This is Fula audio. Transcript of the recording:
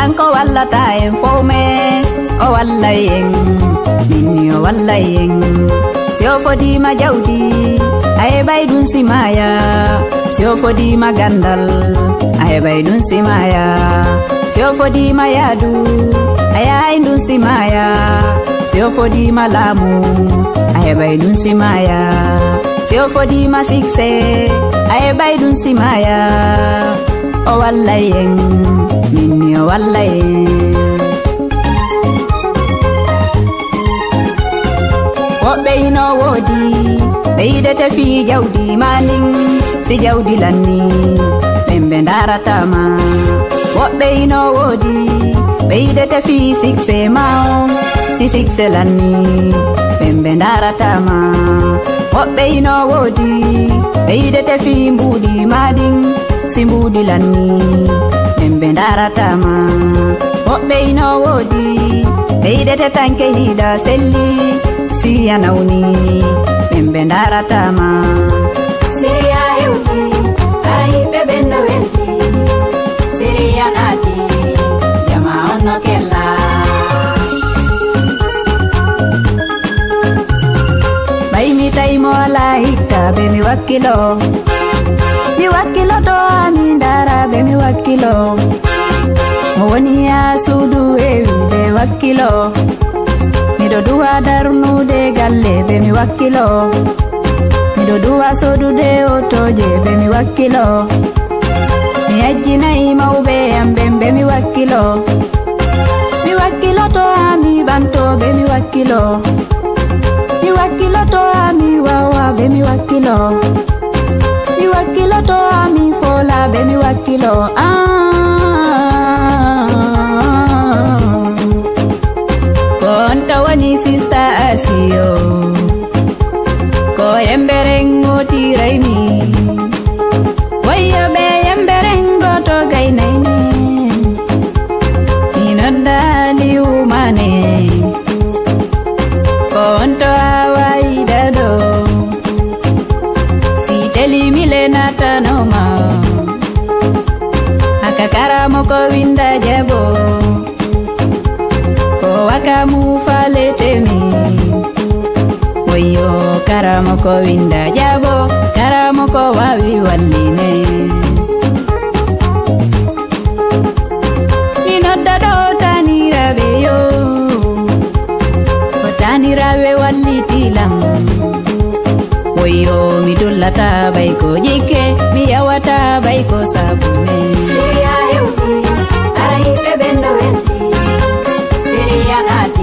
kanko walla taen fowme o walla en ninni o walla en si o fodima jawdi a heɓay ɗum simaya si o fodima gandal a heɓay ɗum simaya si o fodima yaadu a yahay ɗum simaya si maya. o fodima laamu a heɓay ɗum simaya si maya. o fodima sikse a heɓay ɗum simaya o wallayen minni o wallayen woɓɓe yino woodi ɓe yidete fii jawdi manin si jawdi lanni ɓen ɓe daratama woɓɓe yino woodi ɓe yidete fii sikse mao si sikse lanni ɓen ɓe daratama woɓɓe yino woodi ɓe yidete fii mbuuɗi madin si mbuɗi lanni ɓemɓe daratama woɓɓe ino woodi ɓeyiɗete tanke hiɗa selli siya nawni ɓemɓe daratama ɓaymitaymo alaa hitta ɓe mi wakkiloo mi wakkilo to ami dara be mi wakkilo mo woni ha suudu ewi be wakkilo miɗo duwa darnude galle be mi wakkilo miɗo duwa sodude otoje be mi wakkilo mi yajjinayi mawɓe yamɓen be mi wakkilo mi wakkilo to ami ɓanto be mi wakkilo mi kilo ah wani sista asiyo ko yembereng o tiray wayo be yembereng goto gaynay ne inodali umane konto awaidado si natanoma karamoko binda jabo Oakaamu palete mi Oyo karamoko binda jabo karamoko babian nida tan ni bi Oiravewal litlang Oi o mitul laabaiko jike miawata baiko sapne Ara ife bendo wendi Siri ya nati